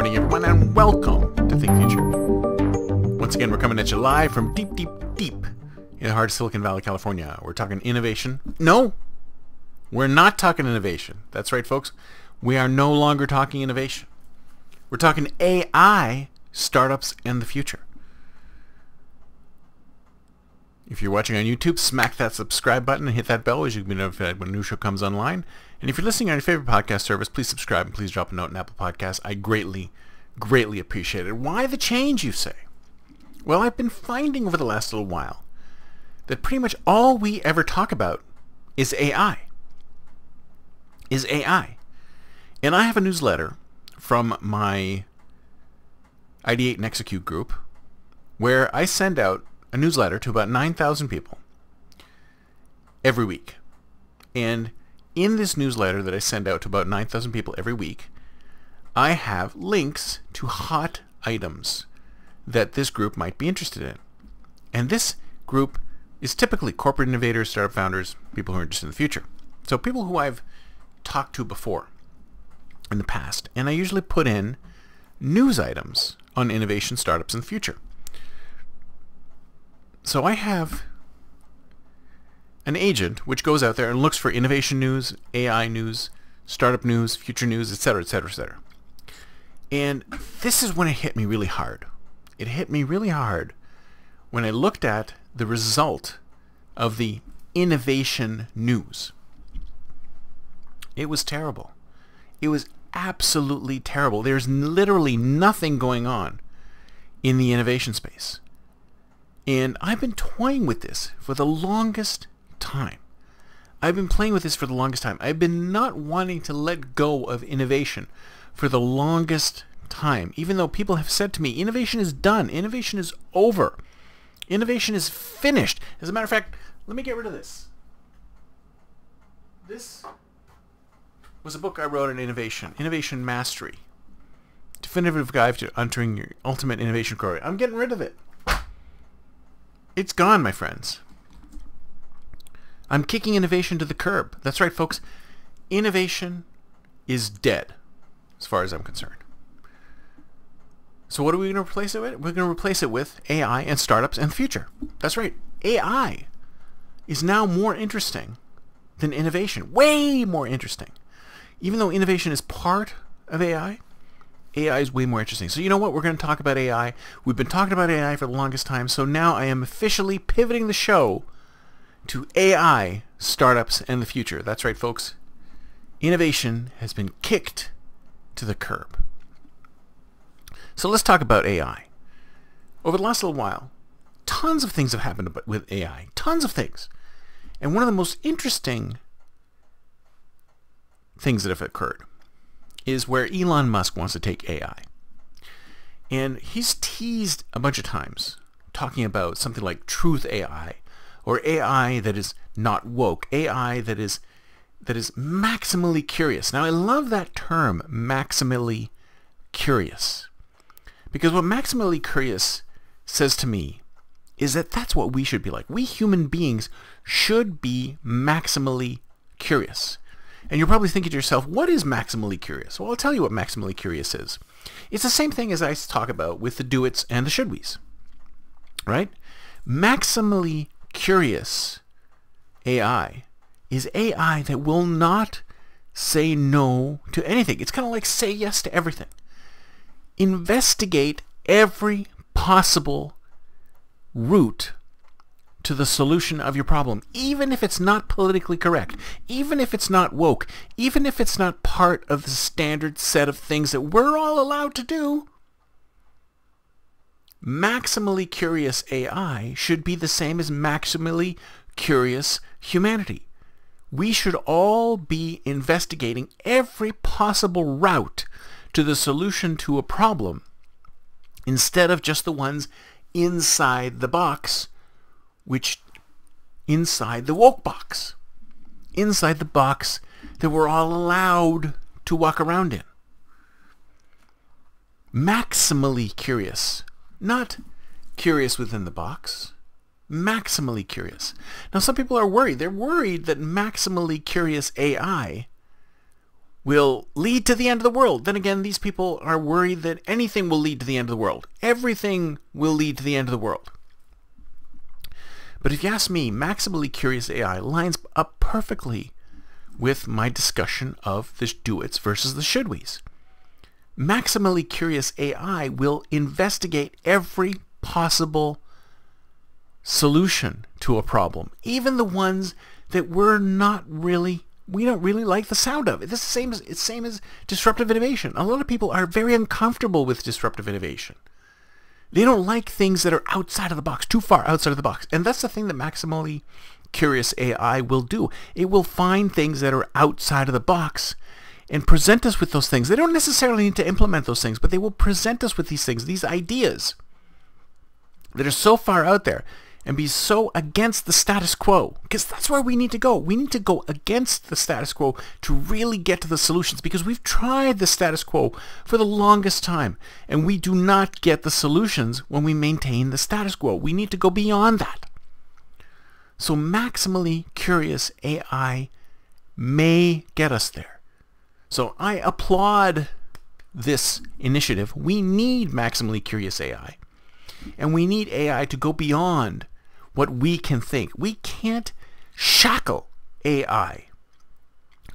morning, everyone, and welcome to Think Future. Once again, we're coming at you live from deep, deep, deep in the heart of Silicon Valley, California. We're talking innovation. No, we're not talking innovation. That's right, folks. We are no longer talking innovation. We're talking AI, startups, and the future. If you're watching on YouTube, smack that subscribe button and hit that bell as you can be notified when a new show comes online. And if you're listening on your favorite podcast service, please subscribe and please drop a note in Apple Podcasts. I greatly, greatly appreciate it. Why the change, you say? Well, I've been finding over the last little while that pretty much all we ever talk about is AI. Is AI. And I have a newsletter from my Ideate and Execute group where I send out a newsletter to about 9,000 people every week. And in this newsletter that I send out to about 9,000 people every week, I have links to hot items that this group might be interested in. And this group is typically corporate innovators, startup founders, people who are interested in the future. So people who I've talked to before in the past. And I usually put in news items on innovation startups in the future. So I have an agent which goes out there and looks for innovation news, AI news, startup news, future news, etc., etc., etc. And this is when it hit me really hard. It hit me really hard when I looked at the result of the innovation news. It was terrible. It was absolutely terrible. There's literally nothing going on in the innovation space. And I've been toying with this for the longest time. I've been playing with this for the longest time. I've been not wanting to let go of innovation for the longest time, even though people have said to me, innovation is done. Innovation is over. Innovation is finished. As a matter of fact, let me get rid of this. This was a book I wrote on innovation, Innovation Mastery. Definitive guide to entering your ultimate innovation career. I'm getting rid of it. It's gone, my friends. I'm kicking innovation to the curb. That's right, folks. Innovation is dead, as far as I'm concerned. So what are we going to replace it with? We're going to replace it with AI and startups and the future. That's right. AI is now more interesting than innovation. Way more interesting. Even though innovation is part of AI, AI is way more interesting. So you know what? We're going to talk about AI. We've been talking about AI for the longest time, so now I am officially pivoting the show to AI, startups, and the future. That's right, folks. Innovation has been kicked to the curb. So let's talk about AI. Over the last little while, tons of things have happened with AI. Tons of things. And one of the most interesting things that have occurred is where Elon Musk wants to take AI. And he's teased a bunch of times talking about something like truth AI or AI that is not woke, AI that is that is maximally curious. Now I love that term, maximally curious. Because what maximally curious says to me is that that's what we should be like. We human beings should be maximally curious. And you're probably thinking to yourself, what is maximally curious? Well, I'll tell you what maximally curious is. It's the same thing as I talk about with the do-its and the should-we's, right? Maximally curious AI is AI that will not say no to anything. It's kind of like say yes to everything. Investigate every possible route to the solution of your problem, even if it's not politically correct, even if it's not woke, even if it's not part of the standard set of things that we're all allowed to do. Maximally curious AI should be the same as maximally curious humanity. We should all be investigating every possible route to the solution to a problem instead of just the ones inside the box which inside the woke box, inside the box that we're all allowed to walk around in. Maximally curious, not curious within the box, maximally curious. Now some people are worried. They're worried that maximally curious AI will lead to the end of the world. Then again, these people are worried that anything will lead to the end of the world. Everything will lead to the end of the world. But if you ask me, maximally curious AI lines up perfectly with my discussion of the do-its versus the should-we's. Maximally curious AI will investigate every possible solution to a problem, even the ones that we're not really we don't really like the sound of. It's the same as it's same as disruptive innovation. A lot of people are very uncomfortable with disruptive innovation. They don't like things that are outside of the box, too far outside of the box. And that's the thing that maximally curious AI will do. It will find things that are outside of the box and present us with those things. They don't necessarily need to implement those things, but they will present us with these things, these ideas that are so far out there and be so against the status quo because that's where we need to go. We need to go against the status quo to really get to the solutions because we've tried the status quo for the longest time and we do not get the solutions when we maintain the status quo. We need to go beyond that. So maximally curious AI may get us there. So I applaud this initiative. We need maximally curious AI. And we need AI to go beyond what we can think. We can't shackle AI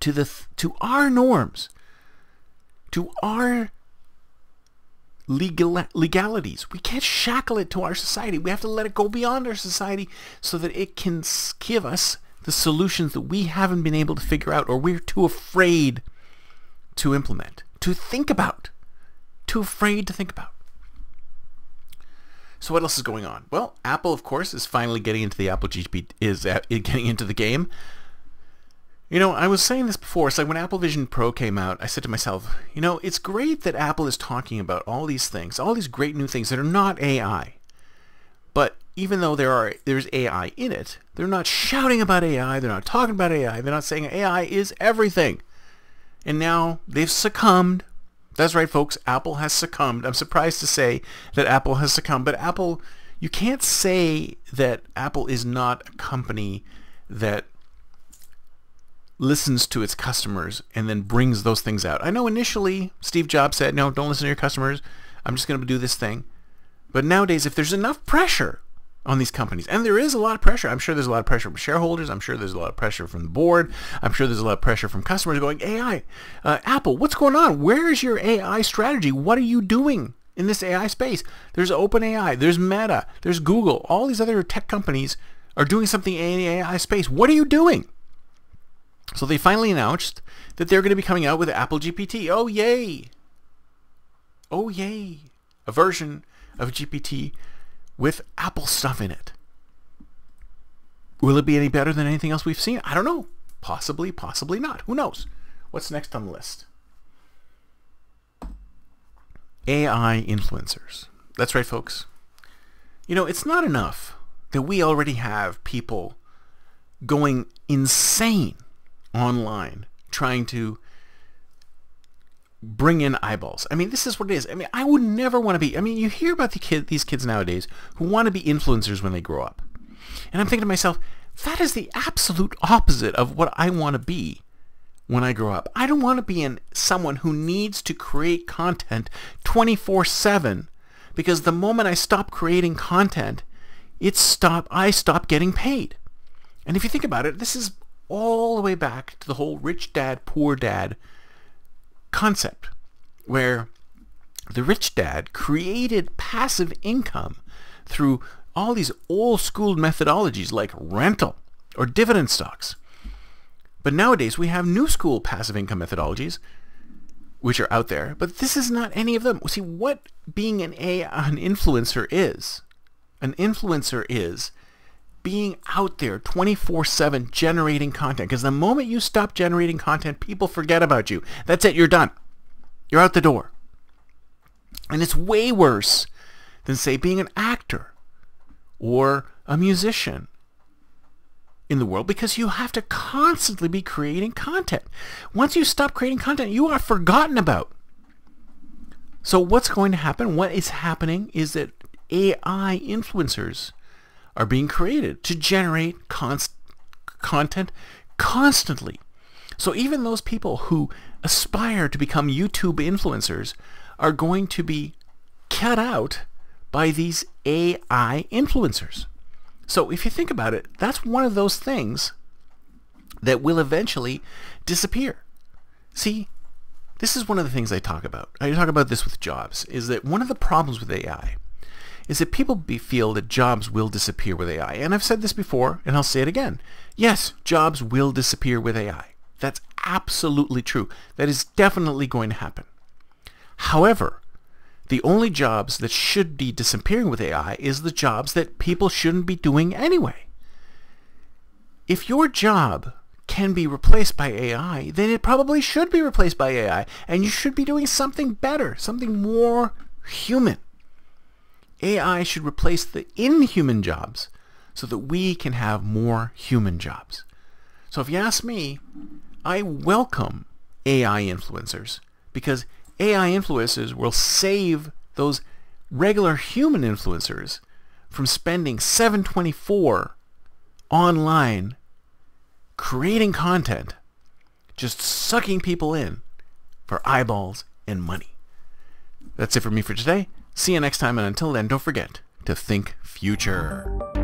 to the to our norms, to our legal legalities. We can't shackle it to our society. We have to let it go beyond our society so that it can give us the solutions that we haven't been able to figure out or we're too afraid to implement, to think about, too afraid to think about. So what else is going on? Well, Apple, of course, is finally getting into the Apple GP is uh, getting into the game. You know, I was saying this before. It's like when Apple Vision Pro came out, I said to myself, you know, it's great that Apple is talking about all these things, all these great new things that are not AI. But even though there are there's AI in it, they're not shouting about AI. They're not talking about AI. They're not saying AI is everything. And now they've succumbed that's right, folks. Apple has succumbed. I'm surprised to say that Apple has succumbed, but Apple, you can't say that Apple is not a company that listens to its customers and then brings those things out. I know initially Steve Jobs said, no, don't listen to your customers. I'm just going to do this thing. But nowadays, if there's enough pressure on these companies. And there is a lot of pressure. I'm sure there's a lot of pressure from shareholders. I'm sure there's a lot of pressure from the board. I'm sure there's a lot of pressure from customers going, AI, uh, Apple, what's going on? Where is your AI strategy? What are you doing in this AI space? There's OpenAI, there's Meta, there's Google. All these other tech companies are doing something in the AI space. What are you doing? So they finally announced that they're going to be coming out with Apple GPT. Oh, yay. Oh, yay. A version of GPT with Apple stuff in it. Will it be any better than anything else we've seen? I don't know. Possibly, possibly not. Who knows? What's next on the list? AI influencers. That's right, folks. You know, it's not enough that we already have people going insane online trying to bring in eyeballs. I mean, this is what it is. I mean, I would never want to be. I mean, you hear about the kid, these kids nowadays who want to be influencers when they grow up. And I'm thinking to myself, that is the absolute opposite of what I want to be when I grow up. I don't want to be in someone who needs to create content 24/7 because the moment I stop creating content, it stop I stop getting paid. And if you think about it, this is all the way back to the whole rich dad poor dad concept where the rich dad created passive income through all these old school methodologies like rental or dividend stocks. But nowadays we have new school passive income methodologies which are out there, but this is not any of them. See what being an A an influencer is. An influencer is being out there 24-7 generating content. Because the moment you stop generating content, people forget about you. That's it. You're done. You're out the door. And it's way worse than, say, being an actor or a musician in the world because you have to constantly be creating content. Once you stop creating content, you are forgotten about. So what's going to happen? What is happening is that AI influencers are being created to generate const- content constantly. So even those people who aspire to become YouTube influencers are going to be cut out by these AI influencers. So if you think about it, that's one of those things that will eventually disappear. See, this is one of the things I talk about. I talk about this with jobs, is that one of the problems with AI is that people feel that jobs will disappear with AI. And I've said this before, and I'll say it again. Yes, jobs will disappear with AI. That's absolutely true. That is definitely going to happen. However, the only jobs that should be disappearing with AI is the jobs that people shouldn't be doing anyway. If your job can be replaced by AI, then it probably should be replaced by AI. And you should be doing something better, something more human. AI should replace the inhuman jobs so that we can have more human jobs. So if you ask me, I welcome AI influencers because AI influencers will save those regular human influencers from spending 724 online creating content, just sucking people in for eyeballs and money. That's it for me for today. See you next time, and until then, don't forget to think future.